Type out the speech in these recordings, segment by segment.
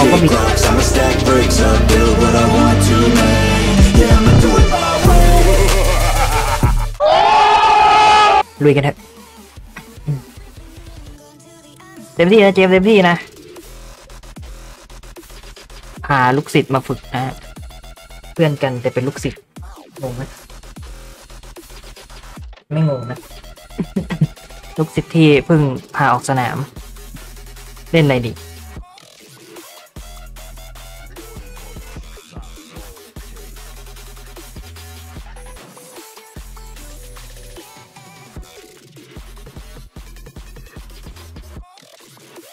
เขาก็บิด Clocks, I'ma stack bricks up, build what I want to make. Yeah, I'ma do it my way. ลุยกันเถอะอืมเต็มที่นะเจมส์เต็มที่นะพาลูกศิษย์มาฝึกนะฮะเพื่อนกันแต่เป็นลูกศิษย์งงไหมไม่งงนะลูกศิษย์ที่เพิ่งพาออกสนาม เล่นอะไรดี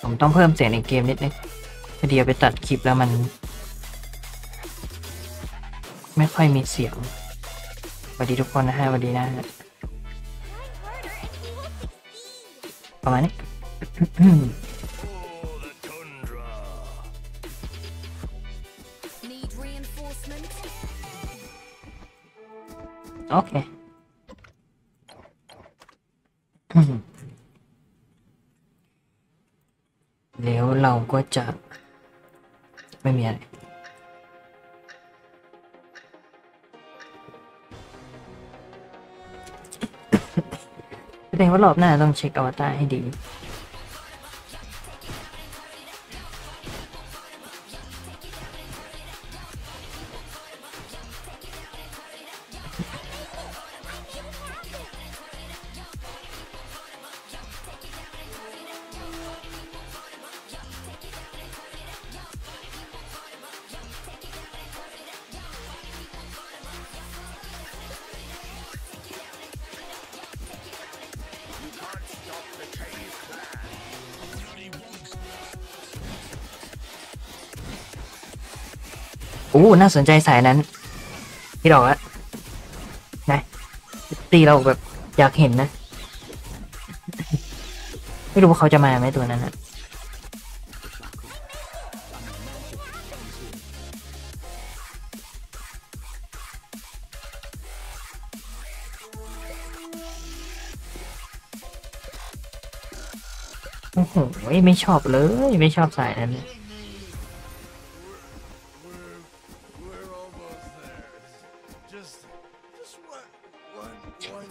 ผมต้องเพิ่มเสียงในเกมนิดนึงพอดีไปตัดคลิปแล้วมัน ไม่ค่อยมีเสียงสวัสดีทุกคนนะฮะสวัสดีนะฮะประมาณนี้โอเคอืม แล้วเราก็จะไม่มีอะไรแสดงว่ารอบหน้าต้องเช็คอวตารให้ดี อ้น่าสนใจสายนั้นพี่ดอกอะนะตีเราแบบอยากเห็นนะ ไม่รู้ว่าเขาจะมาไหมตัวนั้นนะโอ้โหไม่ชอบเลย ไม่ชอบสายนั้นเลย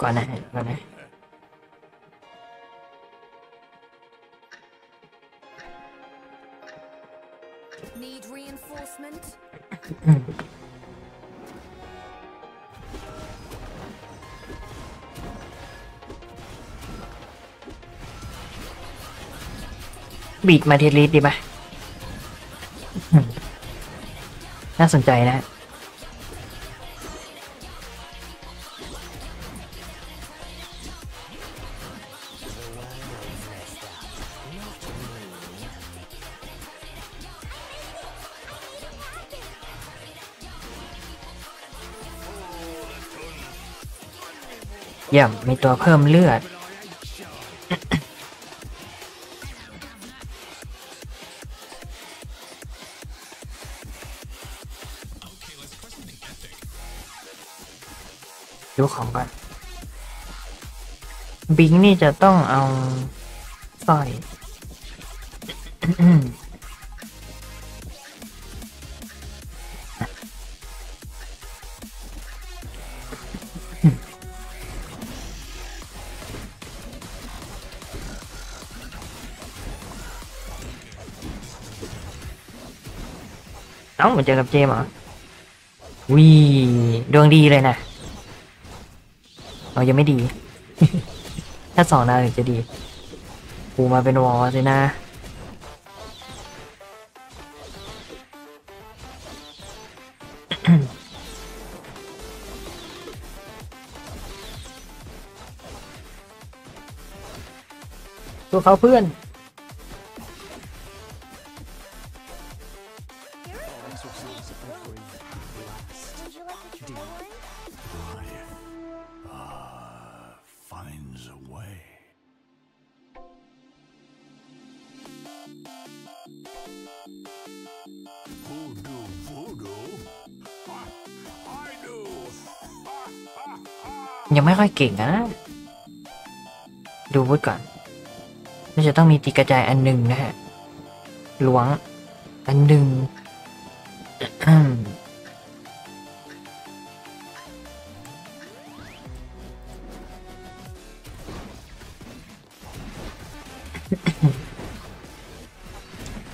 ก่อนนะก่อนนะ Need reinforcement? บีดมาเทสลิสดีปะอืมน่าสนใจนะ ยี่ยม มีตัวเพิ่มเลือด ดูของก่อน บิงนี่จะต้องเอาสร้อย เอ้ามาเจอกับเจมเหรอวีดวงดีเลยนะเรายังไม่ดี ถ้าสองดาวถึงจะดีกูมาเป็นวอลสินะตัวเขาเพื่อน ค่อยเก่งนะ ดูวุฒก่อนน่าจะต้องมีตีกระจายอันหนึ่งนะฮะหลวง อันหนึ่ง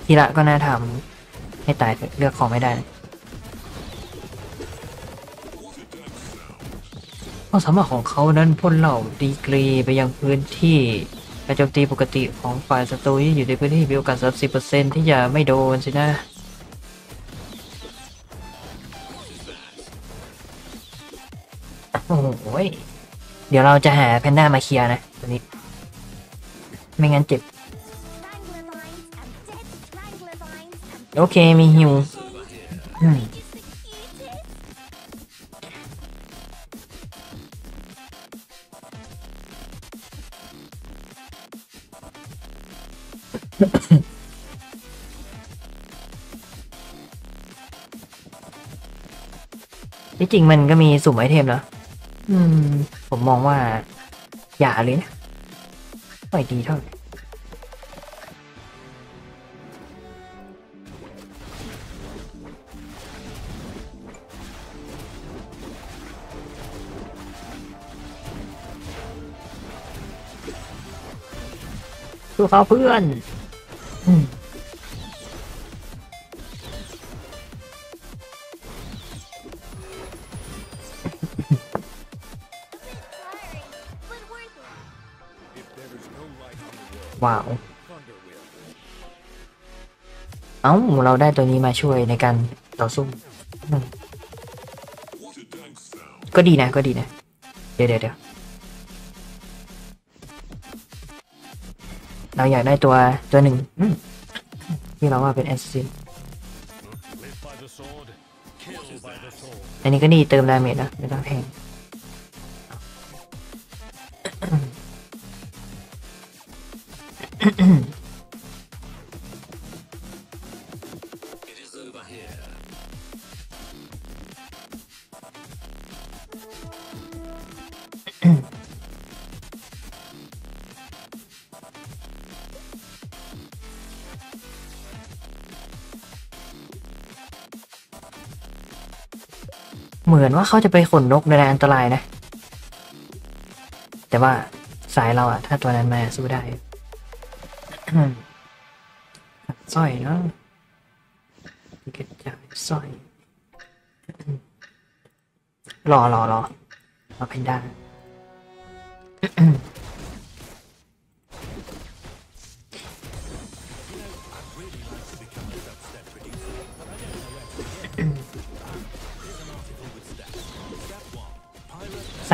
ทีละก็น่าทำให้ตายเลือกของไม่ได้ ความสามารถของเขานั้นพ่นเหล่าดีกรีไปยังพื้นที่การโจมตีปกติของฝ่ายศัตรูที่อยู่ในพื้นที่มีโอกาส 30%ที่จะไม่โดนสินะโอ้โหยเดี๋ยวเราจะหาแพนด้ามาเคลียร์นะตัวนี้ ไม่งั้นเจ็บ โอเคมีฮิว จริงมันก็มีสุ่มไอเทมเนอะอืม ผมมองว่า อย่าเลยนะไม่ดีเท่าไหร่สู้เขาเพื่อน เอ้าเราได้ตัวนี้มาช่วยในการต่อสู้ ก็ดีนะก็ดีนะ เดี๋ยวเดี๋ยวเราอยากได้ตัวตัวหนึ่งที่เราว่าเป็น assassin อันนี้ก็ดีเติม damage นะไม่ต้องแพงเหมื ว่าเขาจะไปขนนกในแดนอันตรายนะ แต่ว่าสายเราอะถ้าตัวนั้นมาสู้ได้สร้อยเนาะกระจายสร้อยรอรอรอรอเพนด้า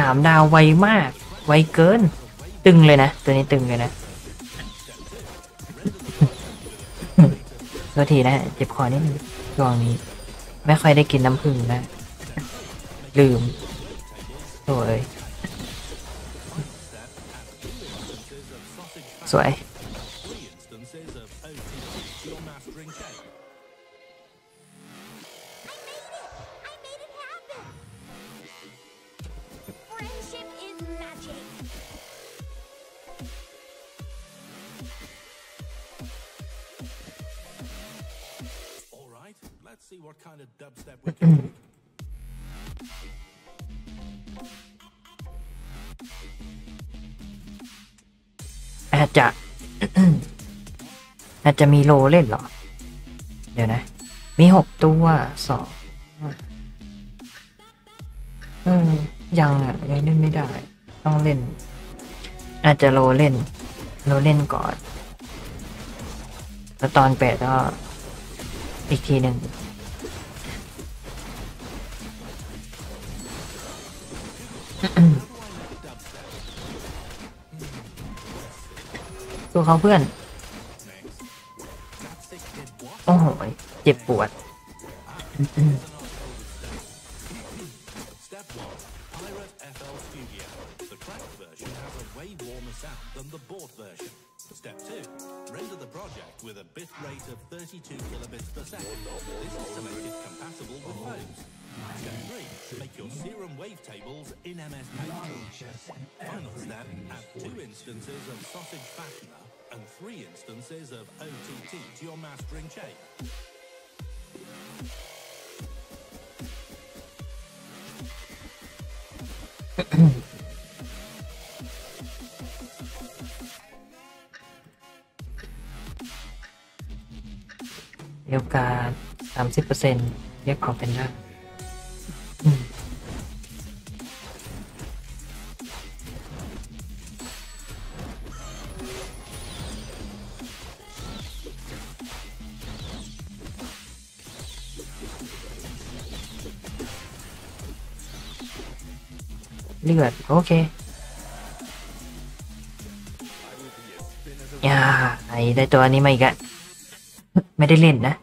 ามดาวไวมาก ไวเกิน ตึงเลยนะ ตัวนี้ตึงเลยนะโทษทีนะเจ็บคอนิดนึงช่วงนี้ ไม่ค่อยได้กินน้ำผึ้งนะ ลืมโถ่เอ้ยสวย จะมีโลเล่นเหรอ เดี๋ยวนะ มีหกตัวสองเออยังอะยังเล่นไม่ได้ ต้องเล่น อาจจะโลเล่น โลเล่นก่อน แล้วตอนแปดก็ อีกทีหนึ่งตัวเขาเพื่อน จ็บปวด Step 1 Pirate FL Studio. The cracked version has a way warmer sound than the bought version. Step 2 Render the project with a bit rate of 32 kilobits per second. This is to make it compatible with phones. Step 3 Make your serum wavetables in MS Paint. Final step Add two instances of Sausage Fashioner and three instances of OTT to your mastering chain. มีโอกาสสามสิบเปอร์เซ็นต์เรียกของเป็นได้อื เลือด โอเคอย่าไอได้ตัวนี้มาอีกอะไม่ได้เล่นนะ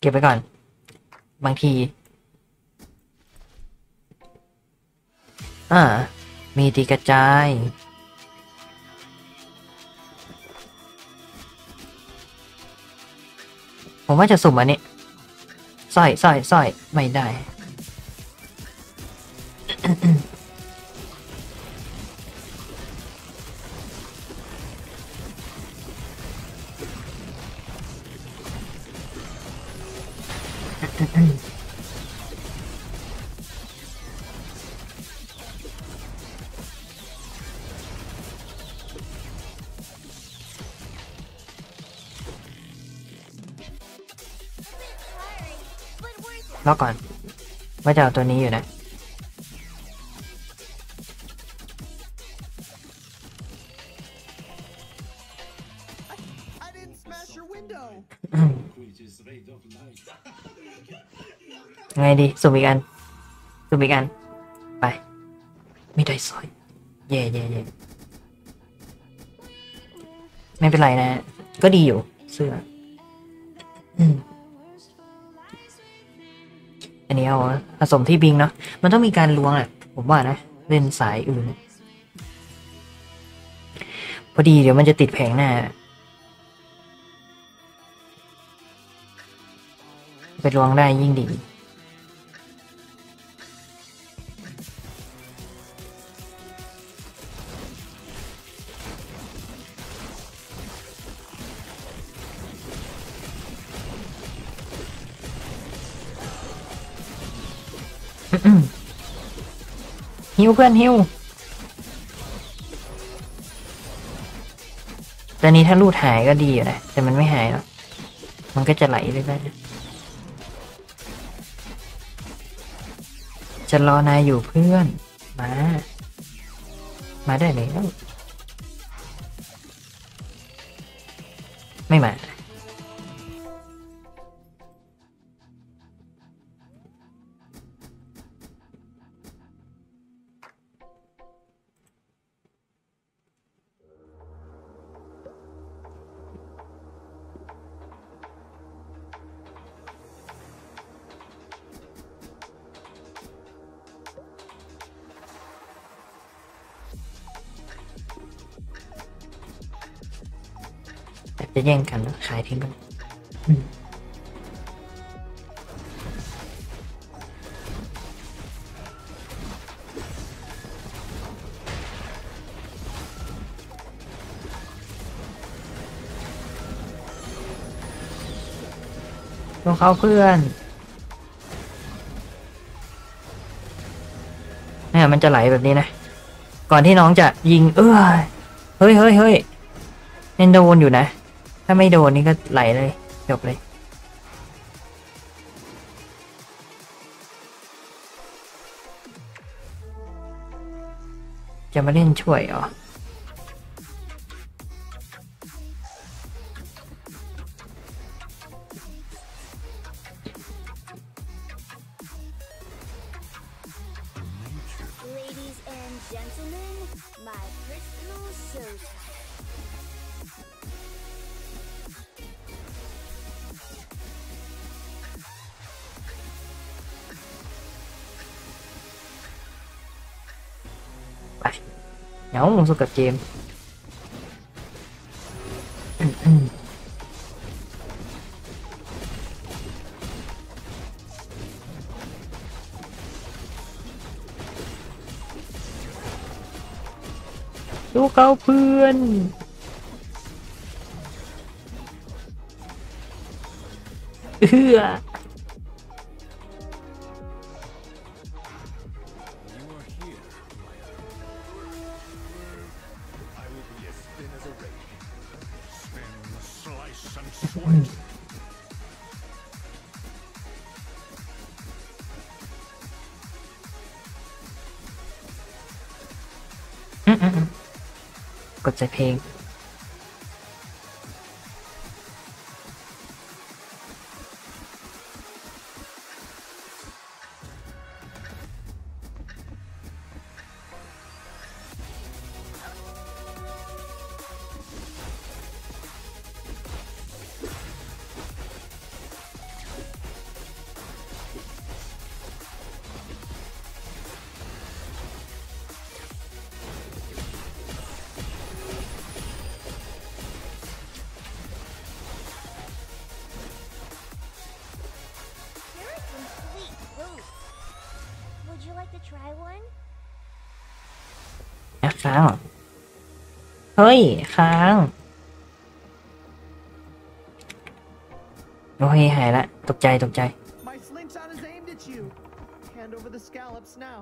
เก็บไปก่อน บางที อ่า มีตีกระจาย ผมว่าจะสุ่มอันนี้สร้อยสร้อยสร้อยไม่ได้ จะเอาตัวนี้อยู่นะไงดีสุ่มอีกอันสุ่มอีกอัน ไป ไม่ได้สอยเย่เย่เย่ไม่เป็นไรนะ ก็ดีอยู่ เสื้ออันนี้เอาผ สมที่บิงเนาะมันต้องมีการล้วงแหละผมว่านะเล่นสายอื่น พอดีเดี๋ยวมันจะติดแผงหน้าไปล้วงได้ยิ่งดี ฮิวเพื่อนฮิวแต่นี้ถ้ารูดหายก็ดีอยู่นะ แต่มันไม่หายหรอกมันก็จะไหลเรื่อยๆจะรอนายอยู่เพื่อน มา มาได้แล้วไม่มา จะแย่งกันแล้วขายทิ้งกันอืมลงเขาเพื่อนเนี่ยมันจะไหลแบบนี้นะ ก่อนที่น้องจะยิง เอ้ย เฮ้ยเฮ้ยเฮ้ยเล่นโดนอยู่นะ ถ้าไม่โดนนี่ก็ไหลเลย จบเลย จะมาเล่นช่วยอ๋อ สุกับเกมดูเขาเพื่อนเอื้อ กด เฮ้ย ค้าง โอเค หายละ ตกใจ ตกใจ My slingshot is aimed at you. Hand over the scallops now.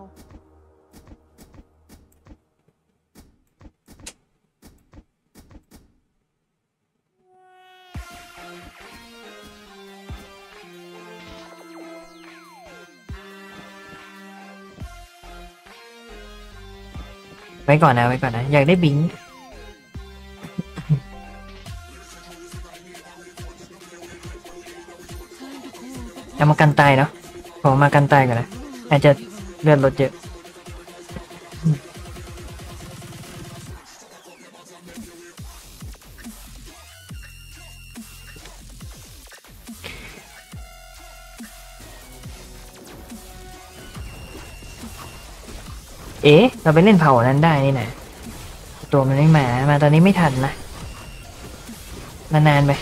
ไว้ก่อนนะ ไว้ก่อนนะ อยากได้บิง เอามากันตายเนาะผมมากันตายก่อนนะ อาจจะเลือดลดเยอะเอ๊ะ เราไปเล่นเผ่านั้นได้นี่นะตัวมันไม่มา มาตอนนี้ไม่ทันนะ นานๆไป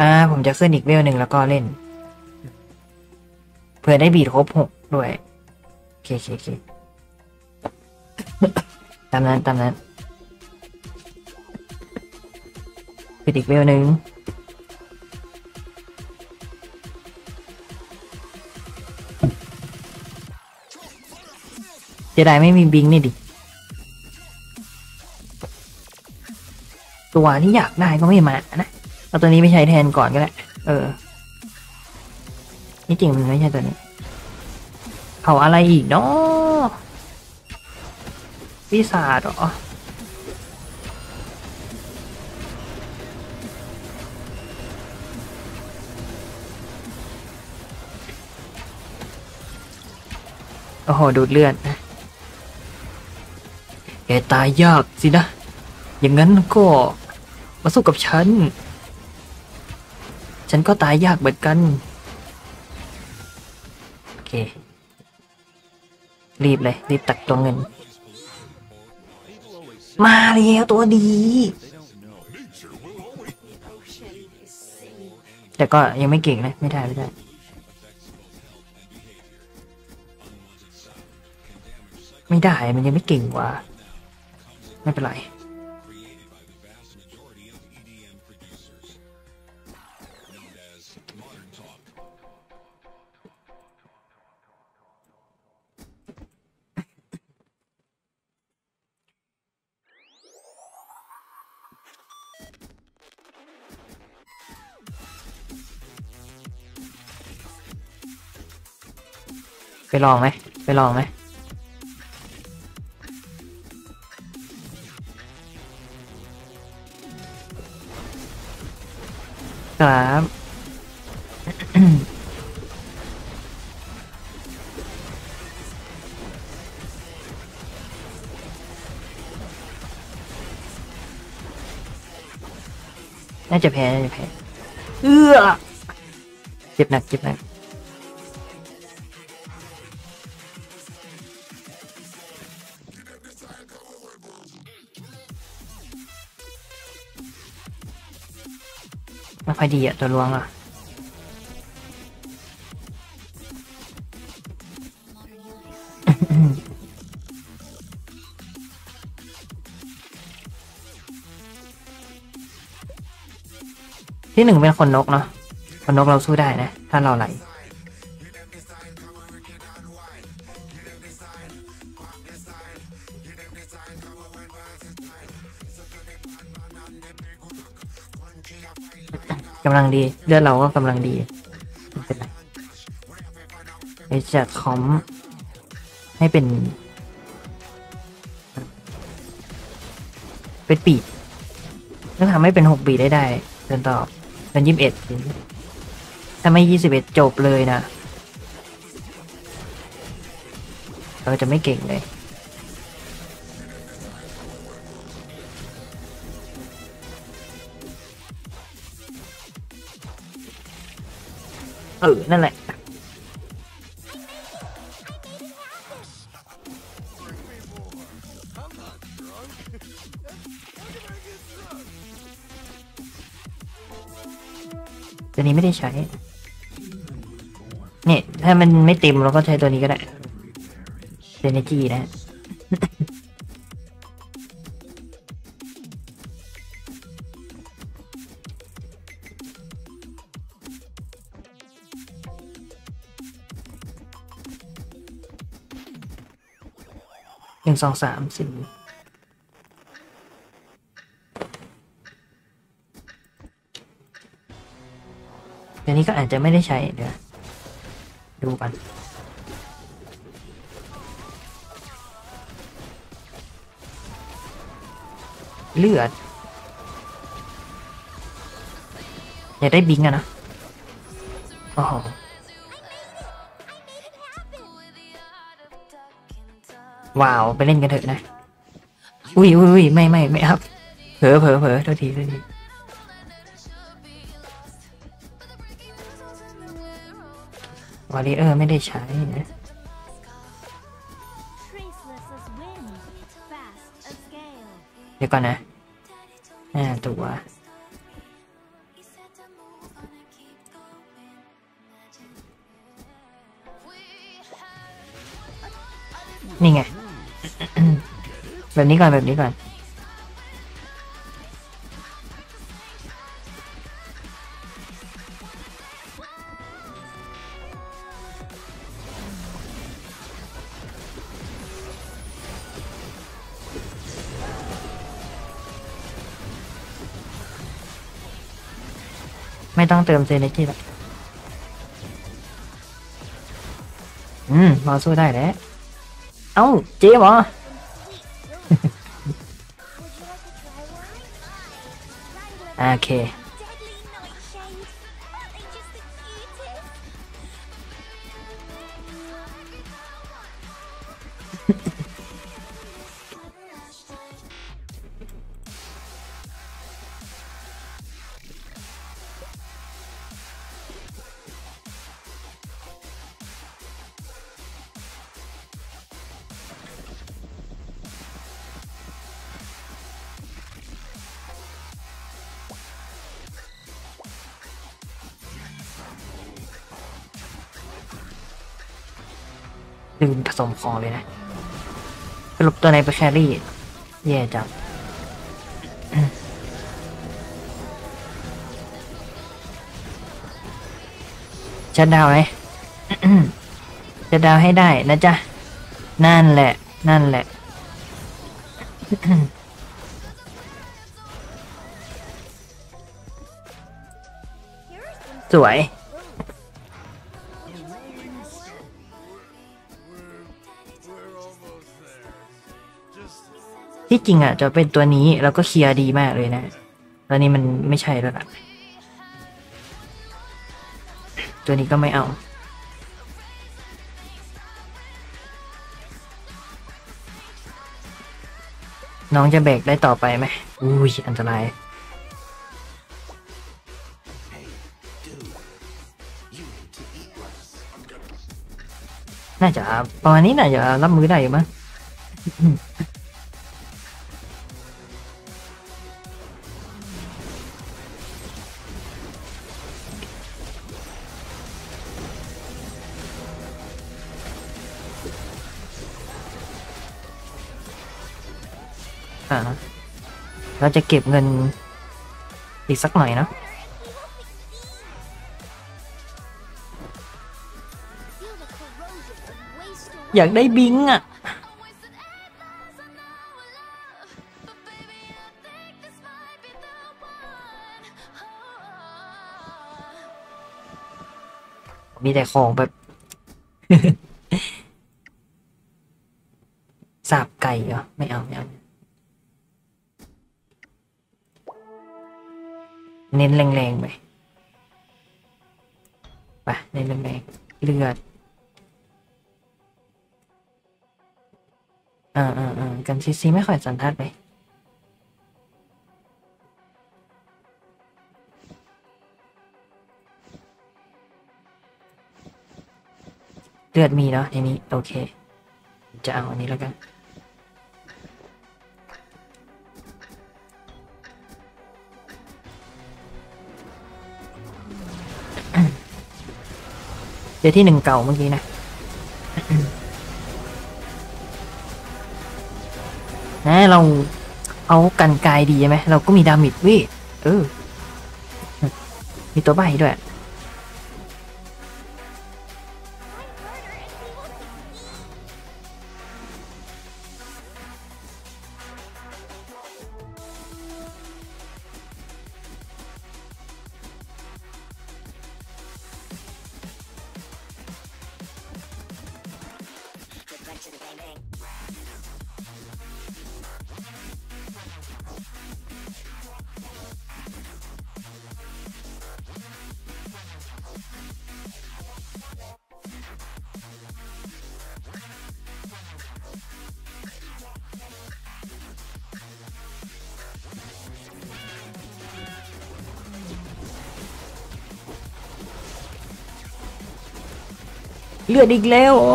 อ่า ผมจะขึ้นอีกเวลหนึ่งแล้วก็เล่น เพื่อได้บีดครบหกด้วย โอเคโอเคตามนั้นตามนั้นขึ้นอีกเวลหนึ่งจะได้ไม่มีบิงนี่ดิ ตัวที่อยากได้ก็ไม่มานะ เอาตัวนี้ไปใช้แทนก่อนก็ได้ เออ นี่จริงมันไม่ใช่ตัวนี้เผาอะไรอีกเนาะวิสาดเหรอโอ้โห ดูดเลือดนะแกตายยากสินะ อย่างนั้นก็มาสู้กับฉัน ฉันก็ตายยากเหมือนกัน โอเค รีบเลย รีบตักตัวเงิน มาแล้วตัวดี แต่ก็ยังไม่เก่งนะ ไม่ได้ ไม่ได้ไม่ได้ มันยังไม่เก่งกว่า ไม่เป็นไร ไปลองไหมไปลองไหมครับน่าจะแพ้น่าจะแพ้เออเจ็บหนักเจ็บหนัก ไม่ค่อยดีอะตัวลวงอะที่หนึ่งเป็นคนนกเนาะคนนกเราสู้ได้นะ ถ้าเราไหล กำลังดี เลือดเราก็กำลังดีไม่เป็นไรไปจัดคอมให้เป็น เป็นปีดแล้วทำให้เป็นหกปีได้ได้เดินต่อเป็นยี่สิบเอ็ดถ้าไม่ยี่สิบเอ็ดจบเลยนะ เราจะไม่เก่งเลย ออนั่นแหละตัวนี้ไม่ได้ใช้ เนี่ย ถ้ามันไม่เต็มเราก็ใช้ตัวนี้ก็ได้เซนจีนะ งสองสามสี่เดี๋ยวนี้ก็อาจจะไม่ได้ใช้เดี๋ยวดูกันเลือดอยากได้บิงอะนะโอ้โห ว้าว ไปเล่นกันเถอะนะ อุ้ยอุ้ยอุ้ยไม่ไม่ไม่ครับ เผลอเผลอเผลอโทษทีโทษที warrior ไม่ได้ใช้นะเดี๋ยวก่อนนะห้าตัวนี่ไง แบบนี้ก่อนแบบนี้ก่อน ไม่ต้องเติมเซนจีละอืม มาสู้ได้แล้ว เอ้า เจ๊เหรอ care. สมของเลยนะ สรุปตัวไหนไปแครี่ แย่จังชัดดาวไหมชัดดาวให้ได้นะจ๊ะ นั่นแหละ นั่นแหละ สวย ที่จริงอะจะเป็นตัวนี้แล้วก็เคลียร์ดีมากเลยนะตอนนี้มันไม่ใช่แล้วล่ะ ตัวนี้ก็ไม่เอาน้องจะแบกได้ต่อไปไหม อุ้ย อันตราย น่าจะประมาณนี้น่าจะรับมือได้อยู่มั้ง อ่าเราจะเก็บเงินอีกสักหน่อยนะอยากได้บิงอะ มีแต่ของแบบ น้นแรงๆไปไปเน้นแรงๆเลือดอ่าอ่าอ่ากันซีซีไม่ค่อยสันทัดเลยเลือดมีเนาะในนี้ โอเค จะเอาอันนี้แล้วกัน เดี๋ยวที่หนึ่งเก่าเมื่อกี้นะนะเราเอากันไกลดีใช่ไหม เราก็มีดามิดวิเออ มีตัวใบด้วย เลือดอีกแล้วโอ้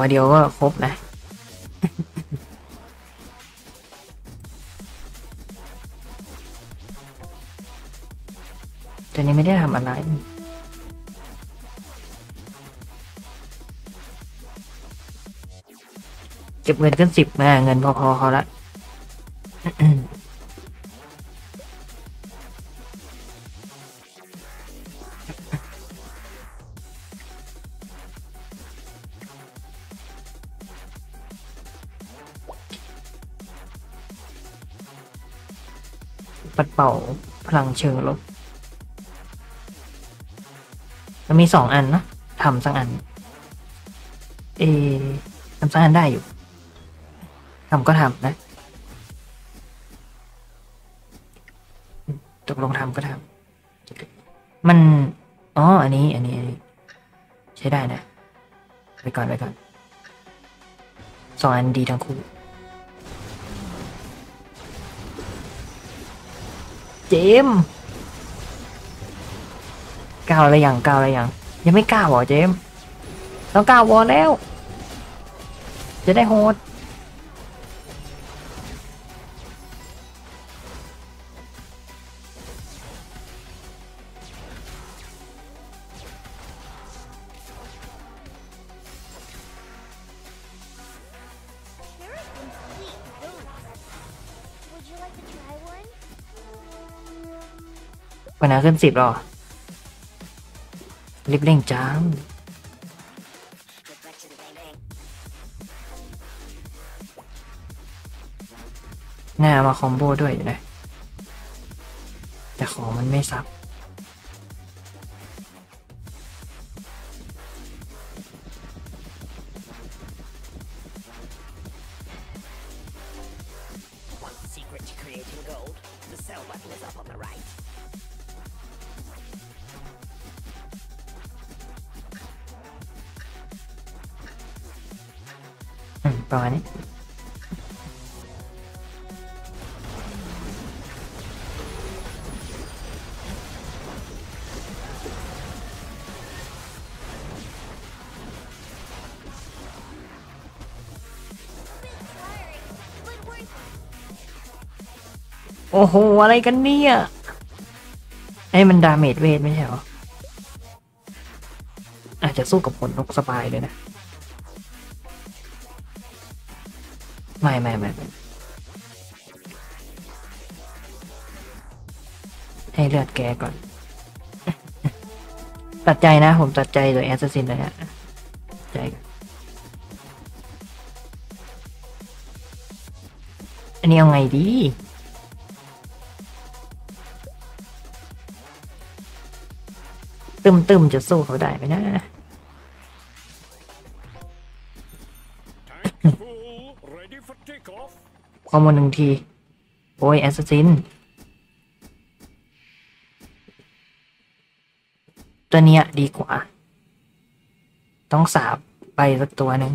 ตัวเดียวก็ครบนะตัวนี้ไม่ได้ทำอะไรเก็บเงินกันสิบมาเงินพอๆเขาละ ลังเชิงลบมันมีสองอันนะทำสักอัน เอทำสักอันได้อยู่ทำก็ทำนะตกลงทำก็ทำมันอ๋ออันนี้ อันนี้อันนี้ใช้ได้นะ ไปก่อนไปก่อนสองอันดีทั้งคู่ เจมส์ก้าวอะไรยังก้าวอะไรยังยังไม่ก้าวเหรอเจมส์ต้องก้าววอลแล้ว จะได้โหด นะขึ้นสิบหรอรีบเร่งจังหน้ามาคอมโบด้วยอยู่นะ แต่ของมันไม่ซับ ประมาณนี้โอ้โห อะไรกันเนี่ยไอ้มัน damage เวทไม่ใช่เหรอ อาจจะสู้กับขนนกสบายเลยนะ เลือดแกก่อน ตัดใจนะ ผมตัดใจตัว assassin เลยฮะใจก่อนอันนี้เอาไงดีตึมตึมๆจะสู้เขาได้ไหมนะ Tank full, ready for takeoff. ข้อมูลหนึ่งที โอ้ย assassin ตัวเนี้ยดีกว่า ต้องสาบไปสักตัวหนึ่ง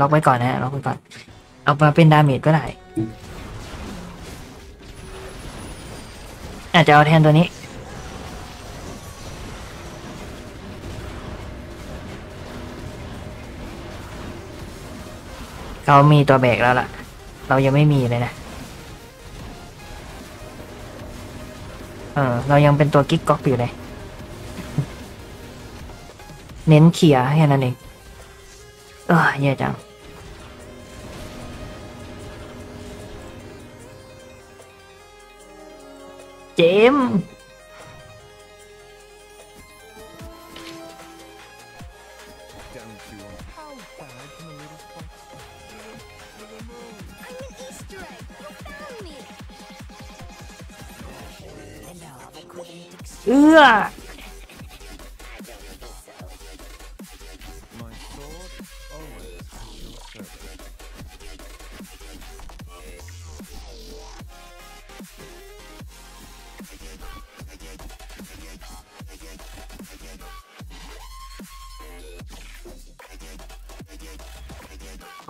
ล็อกไว้ก่อนนะฮะล็อกไว้ก่อน เอามาเป็นดาเมจก็ได้ อาจจะเอาแทนตัวนี้ เขามีตัวแบกแล้วล่ะ เรายังไม่มีเลยนะ เออเรายังเป็นตัวกิ๊กก๊อกอยู่เลย เน้นเขี่ยแค่นั้นเอง เออแย่จังเจม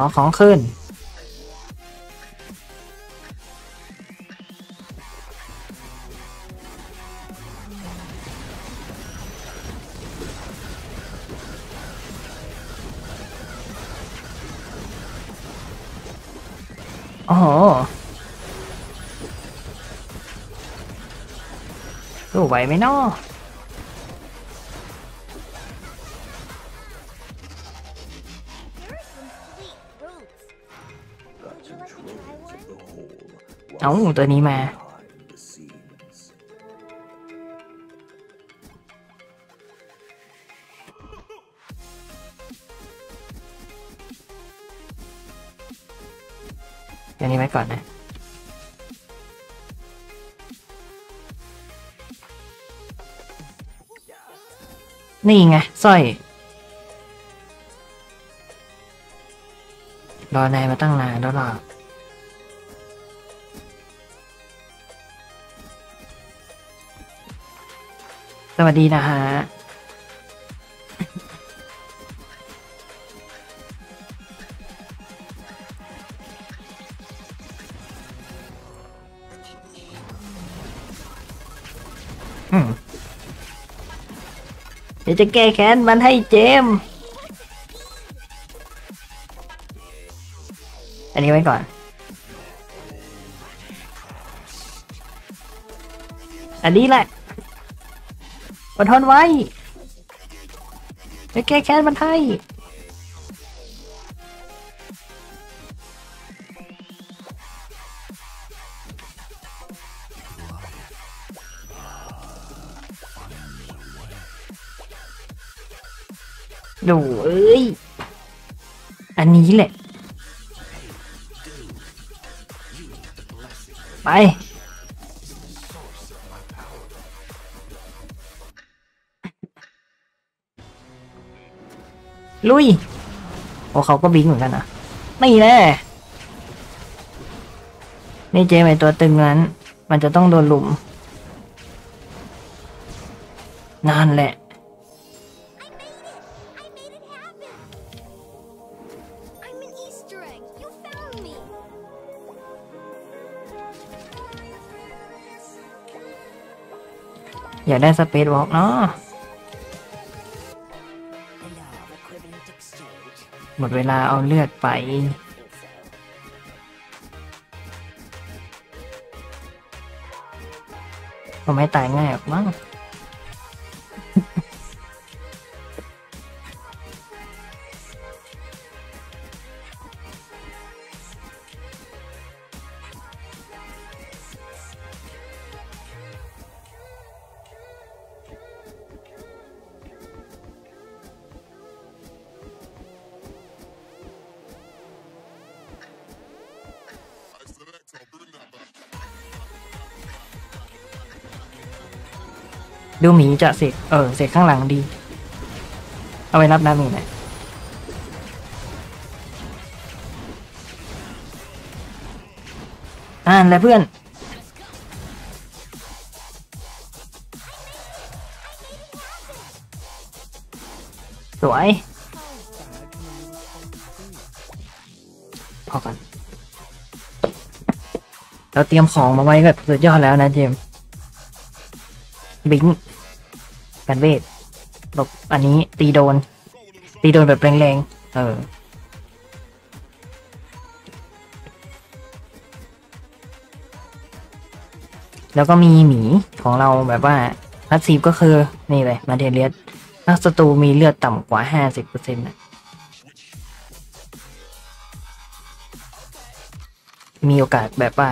อของขึ้น โอ้โห สู้ไหวไหมเนาะ เอาตัวนี้มาเดี๋ยวนี้ไว้ก่อนนะนี่ไงสร้อย รอนายมาตั้งนานแล้วล่ะส วัสดีนะฮะอืมเดี๋ยวจะแก้แค้นมันให้เจมส์อันนี้ไว้ก่อนอันนี้แหละ อดทนไว้จะแก้แค้นมันให้ดูเอ้ย อันนี้แหละ ไป ลุย โอ้เขาก็บิงเหมือนกันนะไม่แน่นี่เจมไปตัวตึงนั้น มันจะต้องโดนหลุมนานแหละ อยากได้สเปซวอล์กเนาะ หมดเวลาเอาเลือดไปผมไม่ตายง่ายหรอกมั้ง จะเสกเออเสกข้างหลังดี เอาไว้รับดาเมจหน่อยอ่านแล้วเพื่อนสวยพอกัน เราเตรียมของมาไว้แบบสุดยอดแล้วนะเจมบิง กันเวทหลบอันนี้ตีโดน ตีโดนแบบแรงๆ เออ แล้วก็มีหมีของเราแบบว่าพัสซีฟก็คือ นี่เลย มาเทเลียสถ้าศัตรูมีเลือดต่ำกว่าห้าสิบเปอร์เซ็นต์มีโอกาสแบบว่า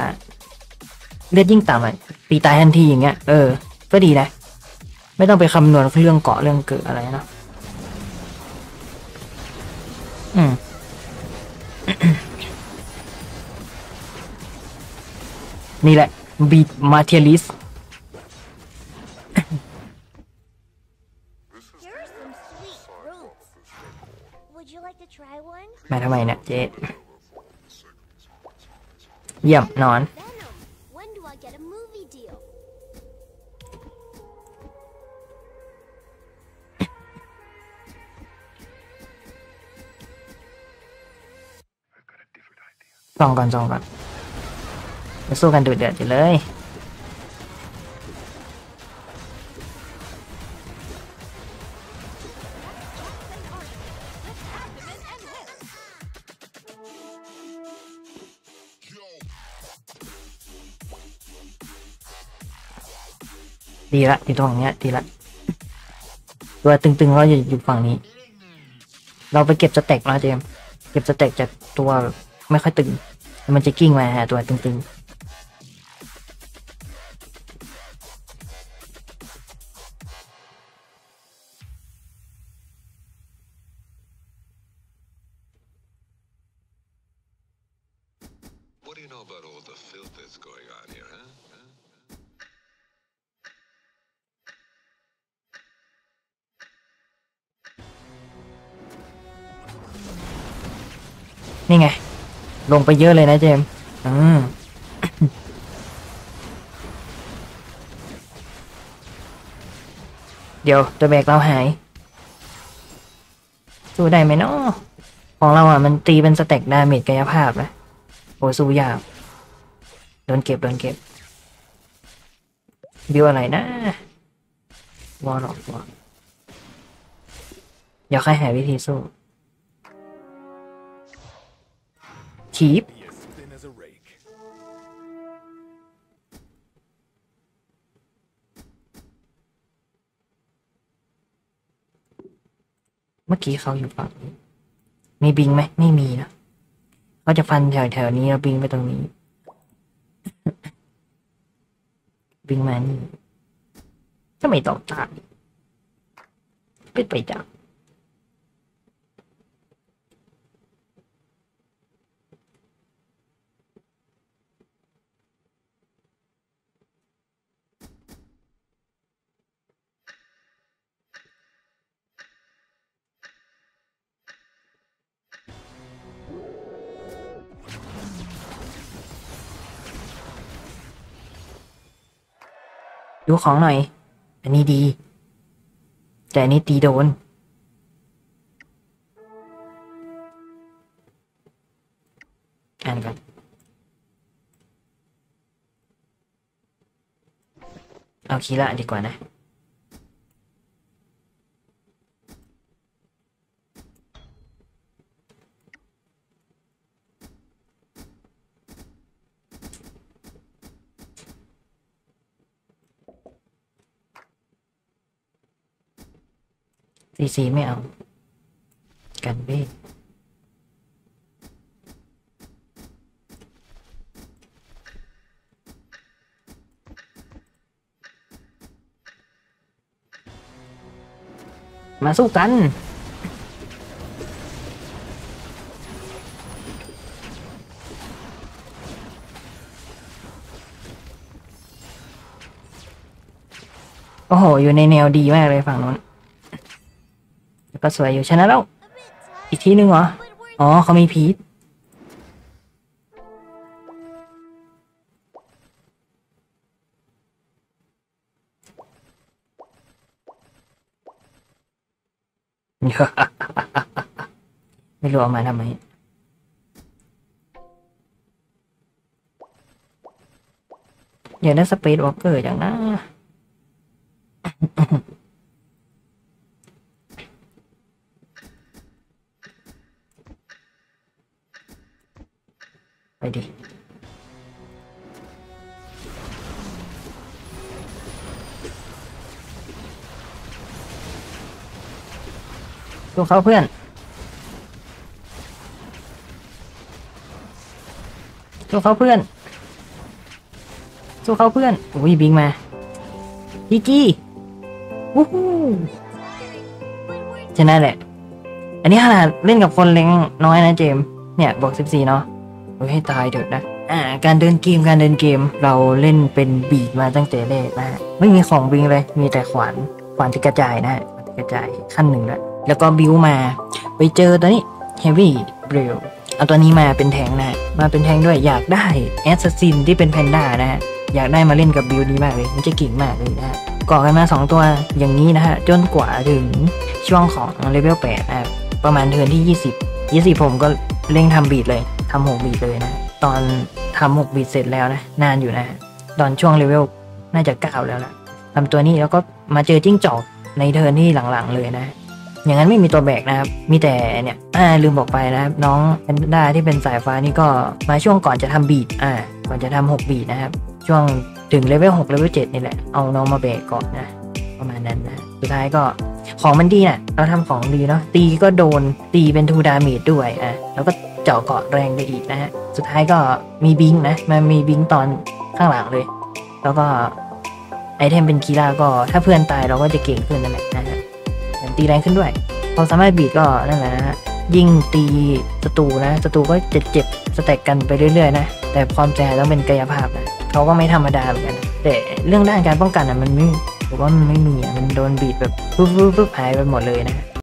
เลือดยิ่งต่ำอะตีตายทันทีอย่างเงี้ย เออ ก็ดีนะ ไม่ต้องไปคำนวณเรื่องเกาะเรื่องเกิดอะไรนะอืมนี่แหละบีดมาเทียลิสมาทำไมเนี่ยเจ๊เยี่ยมนอน ส่องก่อนส่องก่อนมาสู้กันดุเดือดอยู่เลยดีละอยู่ตรงเนี้ยดีละตัวตึงๆเราจะอยู่ฝั่งนี้ เราไปเก็บสเต็กมาเจม เก็บสเต็กจากตัว ไม่ค่อยตึง มันจะกิ้งมาฮะตัวตึงๆนี่ไง ลงไปเยอะเลยนะเจมอืมเดี๋ยวตัวแบกเราหายสู้ได้ไหมเนาะของเราอะมันตีเป็นสเต็กดาเมจกายภาพนะโอ้สู้ยากโดนเก็บโดนเก็บบิวอะไรนะวอลล็อกวอลเดี๋ยวค่อยหาวิธีสู้ คีบ Be as thin as a rake. เมื่อกี้เขาอยู่ฝั่งนี้ มีบิงไหมไม่มีนะเขาจะฟันแถวแถวๆนี้แล้วบิงไปตรงนี้ บิงมานี่ก็ไม่ต้องตายเป็นไปจาก ดูของหน่อย อันนี้ดี แต่อันนี้ตีโดน อ่านก่อนเอาคีละดีกว่านะ ซีซีไม่เอา กันเวทมาสู้กัน โอ้โห อยู่ในแนวดีมากเลยฝั่งนู้น ก็สวยอยู่ชนะแล้วอีกทีนึงเหรอ อ๋อเขามีพีทไม่รู้เอามาทำไมอยากได้สเปซวอล์กเกอร์อย่างนะ ไปดิสู้เขาเพื่อน สู้เขาเพื่อน สู้เขาเพื่อน โอ้ยบิงมาจีจีวู้ฮู้ชนะแหละ อันนี้ขนาดเล่นกับคนเล็งน้อยนะเจมส์เนี่ย บอกสิบสี่เนาะ โอ้ให้ตายเถอะนะ อ่า การเดินเกมการเดินเกมเราเล่นเป็นบีดมาตั้งแต่แรกนะฮะไม่มีของบิงเลย มีแต่ขวานขวานที่กระจายนะฮะกระจายขั้นหนึ่งแล้วแล้วก็บิวมา ไปเจอตัวนี้ Heavy b r e l เอาตัวนี้มาเป็นแทงนะฮะมาเป็นแทงด้วยอยากได้ assassin ที่เป็นแพนด้านะฮะอยากได้มาเล่นกับบิวนี้มากเลยมันจะเก่งมากเลยนะฮะก่อกันมา 2 ตัวอย่างนี้นะฮะจนกว่าถึงช่วงของเลเวล8นะครับประมาณ turn ที่ 20 20 ผมก็เร่งทำ beast เลย ทำหก beast เลยนะ ตอนทำหก beast เสร็จแล้วนะ นานอยู่นะ ตอนช่วงเลเวลน่าจะ9แล้วละทำตัวนี้แล้วก็มาเจอจิ้งจอกใน turn ที่หลังๆเลยนะ อย่างนั้นไม่มีตัวแบกนะครับ มีแต่เนี่ยอ่าลืมบอกไปนะครับ น้องแพนด้าที่เป็นสายฟ้านี่ก็มาช่วงก่อนจะทำ beast อ่าก่อนจะทำหก beast นะครับ ช่วงถึงเลเวล6เลเวล7นี่แหละ เอาน้องมาแบกก่อนนะ ประมาณนั้นนะ สุดท้ายก็ของมันดีนะ่ะ เราทำของดีเนาะ ตีก็โดน ตีเป็น true damage ด้วยอะแล้วก็ เจาะเกราะแรงได้อีกนะฮะ สุดท้ายก็มีบิงนะ มันมีบิงตอนข้างหลังเลย แล้วก็ไอเทมเป็นคีราก็ถ้าเพื่อนตายเราก็จะเก่งขึ้นนั่นแหละนะฮะตีแรงขึ้นด้วยพอสามารถบีดก็นั่นแหละนะฮะยิ่งตีศัตรูนะศัตรูก็เจ็บเจ็บๆสแต็กกันไปเรื่อยๆนะแต่ความใจต้องเป็นกายภาพนะเขาก็ไม่ธรรมดาเหมือนกันแต่เรื่องด้านการป้องกันอะมันไม่ผมว่ามันไม่มีอะมันโดนบีดแบบปุ๊บปุ๊บปุ๊บหายไปหมดเลยนะ